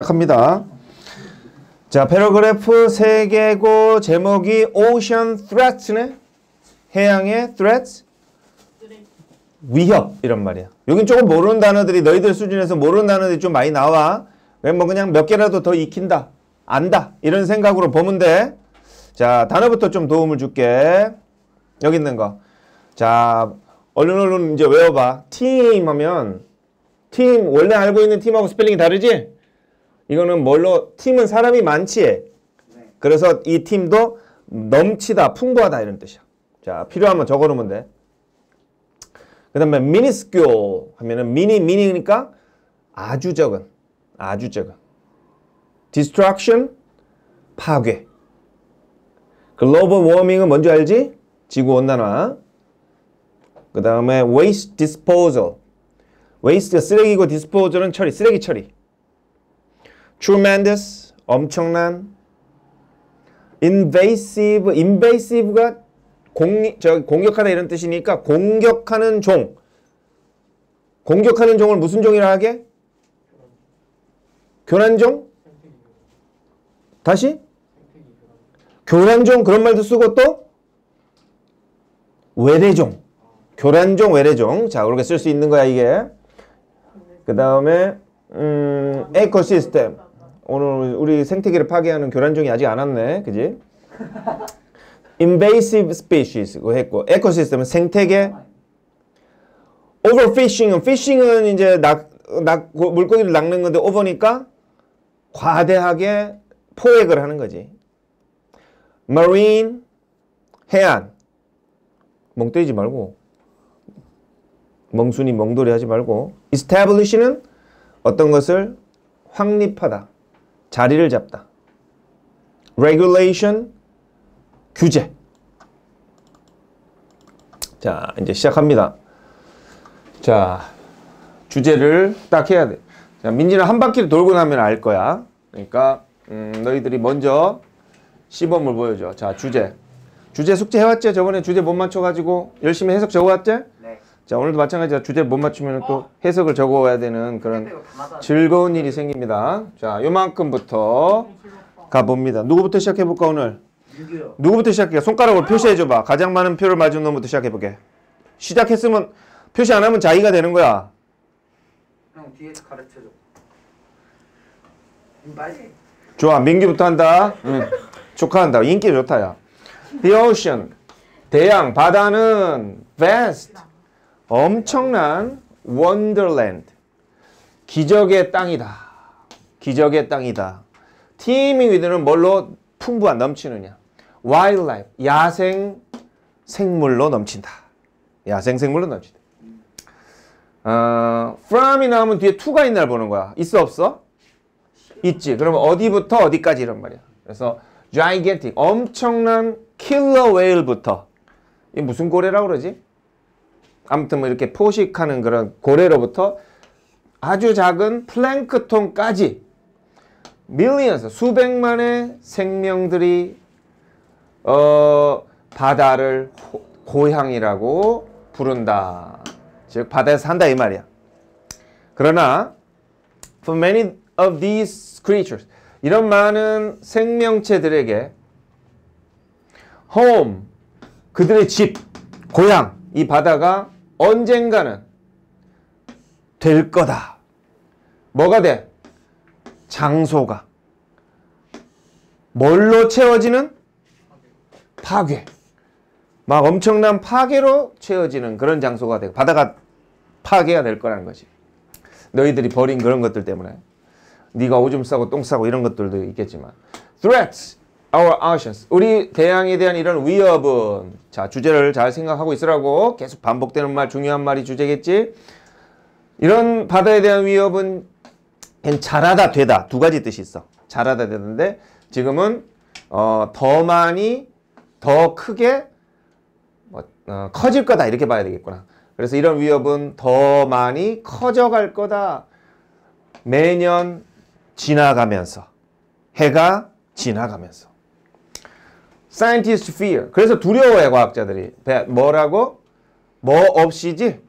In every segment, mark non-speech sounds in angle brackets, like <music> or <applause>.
합니다. 자, paragraph 3개고 제목이 Ocean Threats네. 해양의 threats 위협 이런 말이야. 여긴 조금 모르는 단어들이 너희들 수준에서 모르는 단어들이 좀 많이 나와. 뭐 그냥 몇 개라도 더 익힌다. 안다. 이런 생각으로 보면 돼. 자, 단어부터 좀 도움을 줄게. 여기 있는 거. 자, 얼른 얼른 이제 외워봐. teem 하면 teem 원래 알고 있는 팀하고 스펠링이 다르지? 이거는 뭘로 팀은 사람이 많지. 그래서 이 teem도 넘치다, 풍부하다 이런 뜻이야. 자, 필요하면 적어놓으면 돼. 그 다음에 minuscule 하면은 미니, 미니니까 아주 적은, 아주 적은. destruction, 파괴. global warming은 뭔지 알지? 지구 온난화. 그 다음에 waste disposal. waste가 쓰레기고 disposal은 처리, 쓰레기 처리. Tremendous, 엄청난. invasive, invasive가 공, 저 공격하다 이런 뜻이니까 공격하는 종. 공격하는 종을 무슨 종이라 하게? 교란종? 다시? 교란종 그런 말도 쓰고 또 외래종. 교란종, 외래종. 자, 그렇게 쓸 수 있는 거야, 이게. 그 다음에 음, 에코시스템. 오늘 우리 생태계를 파괴하는 교란종이 아직 안 왔네. 그지? invasive species. 그 했고. 에코시스템은 생태계. Overfishing은 fishing은 이제 낙, 낙 물고기를 낚는 건데 over니까 과대하게 포획을 하는 거지. marine. 해안. 멍 때리지 말고. 멍순이 멍돌이 하지 말고. Establish는 어떤 것을? 확립하다 자리를 잡다 regulation 규제. 자, 이제 시작합니다. 자, 주제를 딱 해야 돼. 자, 민지는 한 바퀴를 돌고 나면 알 거야. 그러니까 음, 너희들이 먼저 시범을 보여줘. 자, 주제. 주제 숙제 해왔지? 저번에 주제 못 맞춰가지고 열심히 해석 적어왔지? 네. 자, 오늘도 마찬가지야. 주제 못 맞추면 또 해석을 적어와야 되는 그런 즐거운 일이 생깁니다. 자, 요만큼부터 가봅니다. 누구부터 시작해볼까, 오늘? 유교요. 누구부터 시작해? 손가락으로 표시해줘봐. 가장 많은 표를 맞은 놈부터 시작해보게. 시작했으면 표시 안 하면 자기가 되는 거야. 형 뒤에서 가르쳐줘. 음, 빨리. 좋아. 민기부터 한다. 응. 축하한다. 인기 좋다, 야. The ocean. 대양, 바다는 vast. 엄청난 wonderland. 기적의 땅이다. 기적의 땅이다. teeming with는 뭘로 풍부한 넘치느냐. wildlife. 야생 생물로 넘친다. 야생 생물로 넘친다. 어, from이 나오면 뒤에 to가 있나 보는 거야. 있어 없어? 있지. 그러면 어디부터 어디까지 이런 말이야. 그래서 gigantic 엄청난 killer whale부터 이 무슨 고래라고 그러지? 아무튼 뭐 이렇게 포식하는 그런 고래로부터 아주 작은 플랭크톤까지 millions 수백만의 생명들이 어 바다를 호- 고향이라고 부른다. 즉 바다에서 산다 이 말이야. 그러나 for many of these creatures 이런 많은 생명체들에게 home 그들의 집 고향 이 바다가 언젠가는 될 거다. 뭐가 돼? 장소가 뭘로 채워지는 파괴. 막 엄청난 파괴로 채워지는 그런 장소가 되고 바다가 파괴가 될 거라는 거지. 너희들이 버린 그런 것들 때문에 네가 오줌 싸고 똥 싸고 이런 것들도 있겠지만 threats our oceans 우리 대양에 대한 이런 위협은 자 주제를 잘 생각하고 있으라고 계속 반복되는 말 중요한 말이 주제겠지? 이런 바다에 대한 위협은 잘하다 되다. 두 가지 뜻이 있어. 잘하다 되는데 지금은 어, 더 많이 더 크게 뭐, 어, 커질 거다. 이렇게 봐야 되겠구나. 그래서 이런 위협은 더 많이 커져갈 거다. 매년 지나가면서 해가 지나가면서 scientists fear 그래서 두려워해 과학자들이 뭐라고 뭐 없이지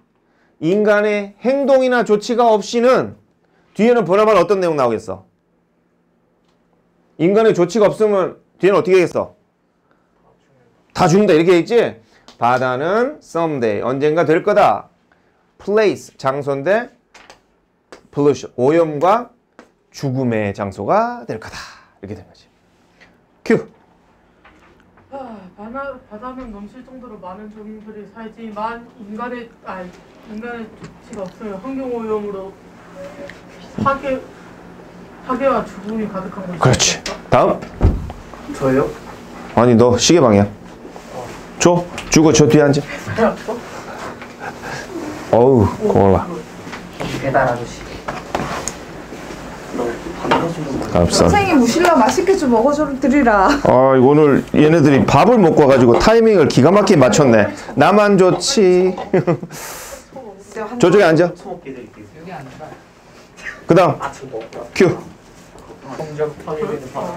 인간의 행동이나 조치가 없이는 뒤에는 보나마나 어떤 내용 나오겠어 인간의 조치가 없으면 뒤에는 어떻게 하겠어? 다 죽는다 이렇게 돼 있지? 바다는 someday 언젠가 될 거다. place 장소인데 pollution 오염과 죽음의 장소가 될 거다. 이렇게 된 거지. 큐. 아, 바다, 바다는 넘칠 정도로 많은 종들이 살지만 인간의 아 인간의 조치가 없으면 환경 오염으로 파괴 파괴와 죽음이 가득한 곳이 그렇지. 다음. 저요? 아니 너 시계 방이야. 줘. 주고 저 뒤에 앉아. <laughs> 어우 고마워. 배달 아저씨. 감사. 선생님 무실라 맛있게 좀 먹어드리라. 아 오늘 얘네들이 밥을 먹고 와가지고 타이밍을 기가 막히게 맞췄네. 나만 좋지. <laughs> 저쪽에 앉아. 그다음. 큐. 성적 파괴되는 바다.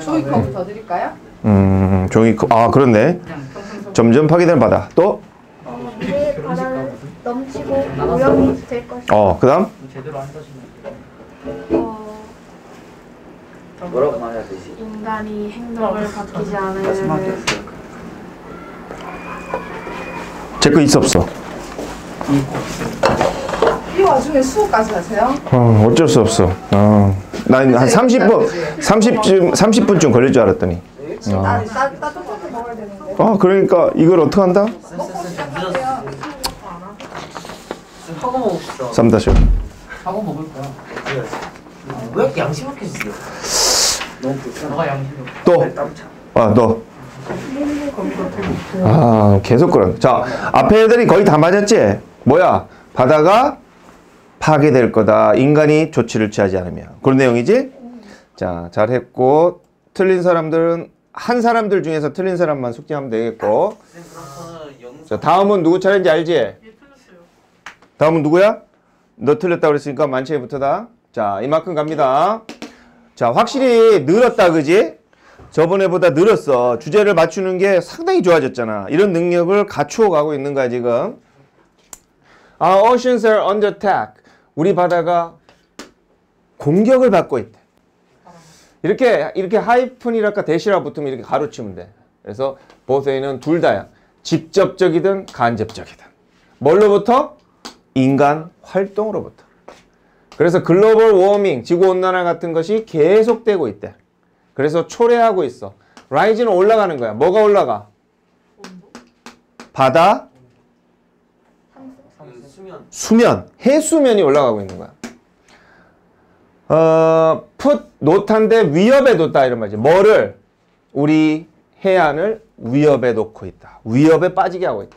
저희 컵더 드릴까요? 음 종이컵. 아 그렇네. 점점 파괴되는 바다. 또. 바다는 넘치고 오염이 될 것이다. 어 그다음 제대로 안 써주면. 어, 뭐라고 말해야 되지? 인간이 행동을 바뀌지 않으면 마지막이었어요. 제거 있어 없어. 이 와중에 수업까지 하세요? 어, 어쩔 수 없어. 어. 난한 30분 30쯤 30분쯤 걸릴 줄 알았더니. 먹어야 되는데. 아 그러니까 이걸 어떻게 한다? 하고 먹읍시다. 쌈다쇼. 하고 먹을 거야. 왜 이렇게 양심 없게 주세요? 또. 아 너. 아 계속 그런. 자 앞에 애들이 거의 다 맞았지. 뭐야? 바다가 파괴될 거다. 인간이 조치를 취하지 않으면 그런 내용이지. 자 잘했고 틀린 사람들은 한 사람들 중에서 틀린 사람만 숙제하면 되겠고. 자 다음은 누구 차례인지 알지? 얘 틀렸어요. 다음은 누구야? 너 틀렸다 그랬으니까 만체부터다. 자, 이만큼 갑니다. 자, 확실히 늘었다, 그지? 저번에보다 늘었어. 주제를 맞추는 게 상당히 좋아졌잖아. 이런 능력을 갖추어 가고 있는 거야, 지금. Our oceans are under attack. 우리 바다가 공격을 받고 있대. 이렇게, 이렇게 하이픈이랄까 대시라 붙으면 이렇게 가로치면 돼. 그래서 보세이는 둘 다야. 직접적이든 간접적이든. 뭘로부터? 인간 활동으로부터. 그래서 글로벌 워밍, 지구 온난화 같은 것이 계속되고 있대. 그래서 초래하고 있어. 라이즈는 올라가는 거야. 뭐가 올라가? 바다 수면. 수면, 해수면이 올라가고 있는 거야. 어, 풋 노탄데 위협에 뒀다 이런 말이지. 뭐를 우리 해안을 위협에 놓고 있다. 위협에 빠지게 하고 있다.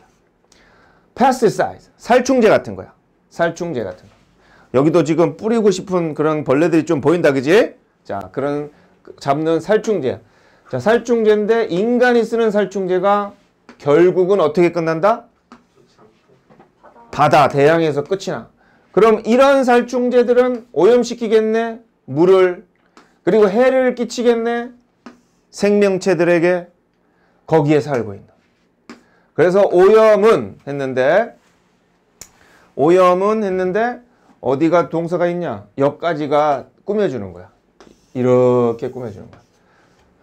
pesticides, 살충제 같은 거야. 살충제 같은 거. 여기도 지금 뿌리고 싶은 그런 벌레들이 좀 보인다, 그지? 자, 그런 잡는 살충제. 자, 살충제인데 인간이 쓰는 살충제가 결국은 어떻게 끝난다? 바다, 대양에서 끝이 나. 그럼 이런 살충제들은 오염시키겠네? 물을. 그리고 해를 끼치겠네? 생명체들에게 거기에 살고 있는. 그래서 오염은 했는데 오염은 했는데 어디가 동사가 있냐? 여기까지가 꾸며주는 거야. 이렇게 꾸며주는 거야.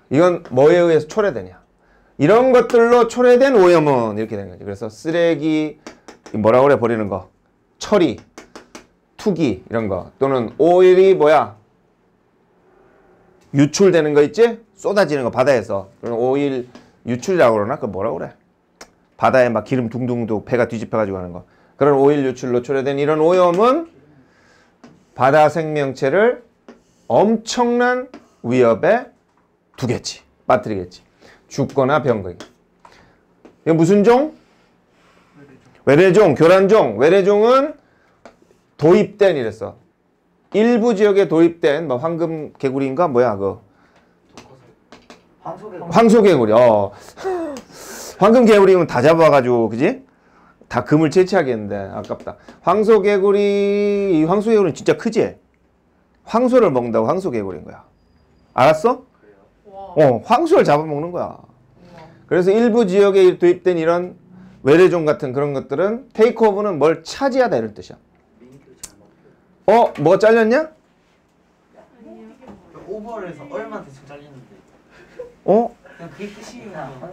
이건 뭐에 의해서 초래되냐? 이런 것들로 초래된 오염은 이렇게 되는 거지. 그래서 쓰레기 뭐라 그래 버리는 거, 처리, 투기 이런 거 또는 오일이 뭐야? 유출되는 거 있지? 쏟아지는 거 바다에서 그런 오일 유출이라고 그러나 그 뭐라 그래? 바다에 막 기름 둥둥둥 배가 뒤집혀가지고 하는 거 그런 오일 유출로 초래된 이런 오염은 바다 생명체를 엄청난 위협에 두겠지 빠뜨리겠지 죽거나 병거기 이거 무슨 종? 외래종, 교란종 외래종은 도입된 이랬어 일부 지역에 도입된 뭐 황금 개구리인가 뭐야 그 황소개. 황소개구리. 어. <laughs> 황금 개구리면 다 잡아가지고 그지? 다 금을 채취하겠는데 아깝다. 황소개구리 이 황소개구리는 진짜 크지? 황소를 먹는다고 황소개구리인 거야. 알았어? 와. 어, 황소를 잡아먹는 거야. 그래서 일부 지역에 도입된 이런 외래종 같은 그런 것들은 테이크오브는 뭘 차지하다 이런 뜻이야. 어, 뭐가 잘렸냐? 오버를 해서 얼마 대충 잘리는데 어? 그냥 그게 끝이야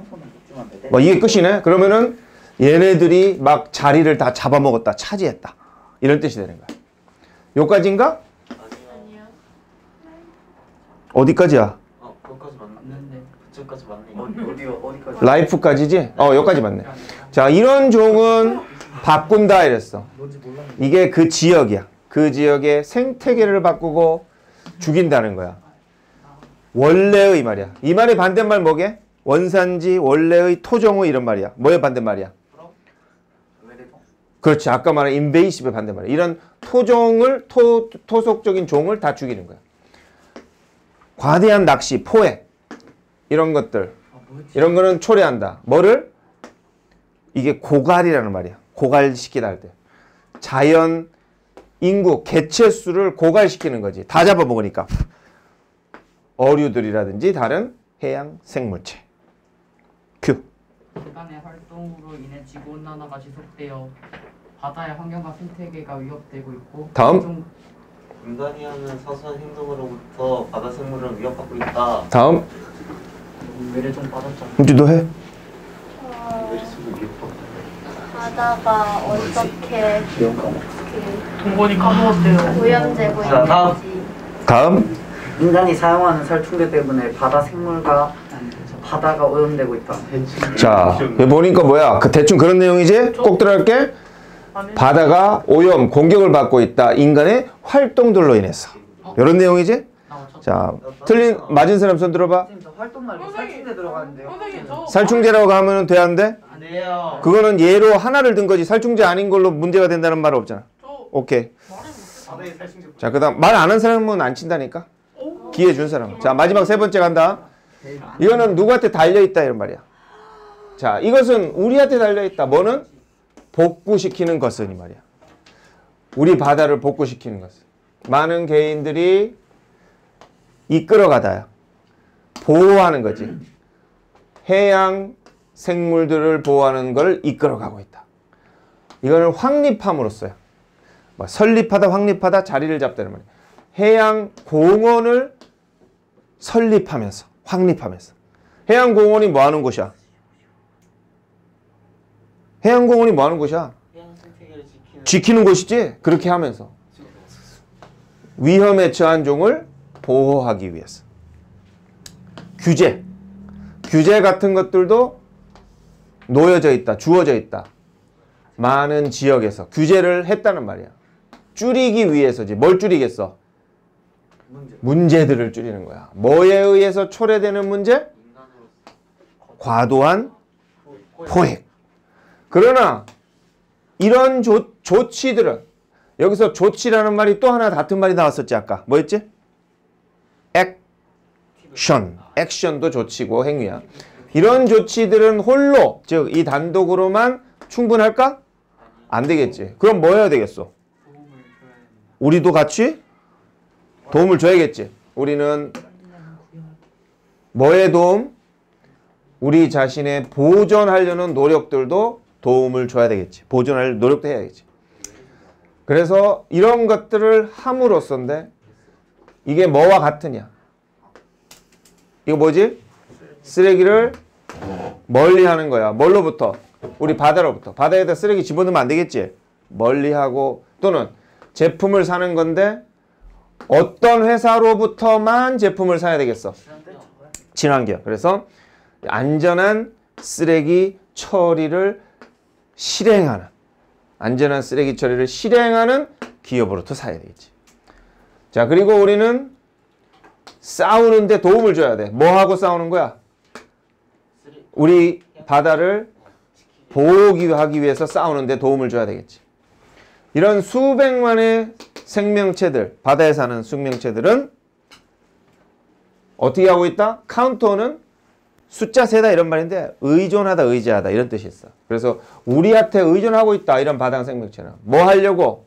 돼뭐 이게 끝이네. 그러면은 얘네들이 막 자리를 다 잡아먹었다, 차지했다. 이런 뜻이 되는 거야. 요까지인가? 아니요 어디까지야? 어 거기까지 맞는데 그쪽까지 맞네 어디 어디까지 라이프까지지? 어, 여기까지 맞네. 자, 이런 종은 바꾼다 이랬어. 이게 그 지역이야. 그 지역의 생태계를 바꾸고 죽인다는 거야. 원래의 말이야. 이 말의 반대말 뭐게? 원산지, 원래의 토종의 이런 말이야. 뭐의 반대말이야? 그렇지. 아까 말한 인베이시브의 반대말이야. 이런 토종을, 토, 토속적인 종을 다 죽이는 거야. 과대한 낚시, 포획, 이런 것들. 아 뭐였지 이런 거는 초래한다. 뭐를? 이게 고갈이라는 말이야. 고갈시키다 할 때. 자연 인구 개체 수를 고갈시키는 거지. 다 잡아먹으니까. 어류들이라든지 다른 해양 생물체. 큐. 인간의 활동으로 인해 지구 온난화가 지속되어 바다의 환경과 생태계가 위협되고 있고 다음. 종- 인간이 하는 사소한 행동으로부터 바다 생물을 위협받고 있다. 다음. 외래종 빠졌잖아. 이제 너 해. 바다가 어떻게 동건이 까먹었대요. 오염되고 자, 다음. 있는지 다음. 인간이 사용하는 살충제 때문에 바다 생물과 바다가 오염되고 있다 자, 보니까 뭐야? 그 대충 그런 내용이지? 꼭 들어갈게. 바다가 오염, 공격을 받고 있다. 인간의 활동들로 인해서. 이런 내용이지? 자, 틀린 맞은 사람 손 들어봐. 활동 말고 살충제 들어가는데요 살충제라고 하면 돼 안 돼? 안 돼요. 그거는 예로 하나를 든 거지 살충제 아닌 걸로 문제가 된다는 말 없잖아. 저 오케이. 자, 그다음 말 안 한 사람은 안 친다니까. 기회 준 사람. 자, 마지막 세 번째 간다. 이거는 누구한테 달려 있다 이런 말이야. 자, 이것은 우리한테 달려 있다. 뭐는 복구시키는 것은 이 말이야. 우리 바다를 복구시키는 것은 많은 개인들이 이끌어가다야. 보호하는 거지. 해양 생물들을 보호하는 걸 이끌어가고 있다. 이거는 확립함으로써요. 뭐 설립하다 확립하다 자리를 잡다는 말이에요. 해양 공원을 설립하면서 확립하면서 해양 공원이 뭐 하는 곳이야? 해양 공원이 뭐 하는 곳이야? 지키는 곳이지. 그렇게 하면서 위험에 처한 종을 보호하기 위해서 규제 규제 같은 것들도 놓여져 있다, 주어져 있다. 많은 지역에서 규제를 했다는 말이야. 줄이기 위해서지. 뭘 줄이겠어? 문제 문제 들을 줄이는 거야. 뭐에 의해서 초래되는 문제? 과도한 포획. 그러나 이런 조, 조치들은 여기서 조치라는 말이 또 하나 같은 말이 나왔었지 아까 뭐였지? 액션. 액션도 조치고 행위야. 이런 조치들은 홀로 즉 이 단독으로만 충분할까? 안 되겠지. 그럼 뭐 해야 되겠어? 우리도 같이 도움을 줘야겠지. 우리는 뭐의 도움? 우리 자신의 보존하려는 노력들도 도움을 줘야 되겠지. 보존할 노력도 해야겠지. 그래서 이런 것들을 함으로써인데 이게 뭐와 같으냐? 이거 뭐지? 쓰레기를 멀리 하는 거야. 뭘로부터? 우리 바다로부터. 바다에다 쓰레기 집어넣으면 안 되겠지? 멀리 하고 또는 제품을 사는 건데 어떤 회사로부터만 제품을 사야 되겠어? 친환경. 그래서 안전한 쓰레기 처리를 실행하는 안전한 쓰레기 처리를 실행하는 기업으로부터 사야 되겠지. 자, 그리고 우리는 싸우는데 도움을 줘야 돼. 뭐 하고 싸우는 거야? 우리 바다를 보호하기 위해서 싸우는데 도움을 줘야 되겠지. 이런 수백만의 생명체들, 바다에 사는 생명체들은 어떻게 하고 있다? 카운터는 숫자 세다 이런 말인데 의존하다, 의지하다 이런 뜻이 있어. 그래서 우리한테 의존하고 있다 이런 바다 생명체는 뭐 하려고?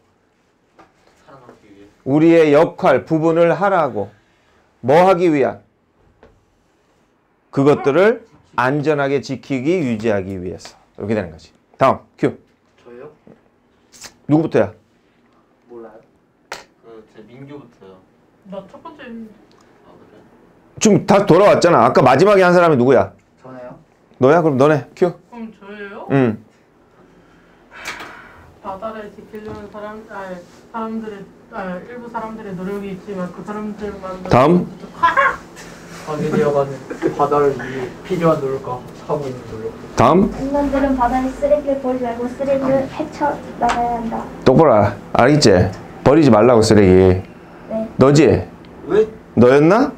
우리의 역할, 부분을 하라고 뭐 하기 위한? 그것들을 안전하게 지키기, 유지하기 위해서 이렇게 되는 거지. 다음 큐. 저요? 누구부터야? 민규부터요. 나 첫 번째 아 지금 다 돌아왔잖아. 아까 마지막에 한 사람이 누구야? 저네요. 너야? 그럼 너네. 큐. 그럼 저예요? 응. 바다를 지키려는 사람, 아 사람들의 아, 일부 사람들의 노력이 있지만 그 사람들만 다음. 바다를 위해 필요한 노력과 하고 있는 노력. 다음. 인간들은 바다에 쓰레기를 버리지 말고 쓰레기를 헤쳐 나가야 한다. 똑바로 알- 알겠지? 버리지 말라고 쓰레기. 네. 너지? 왜 너였나?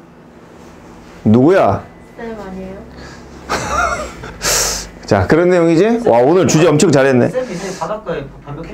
누구야? 쌤 아니에요? <laughs> 자, 그런 내용이지? 와, 오늘 주제 엄청 잘했네. 쌤이 이제 바닷가에 반벽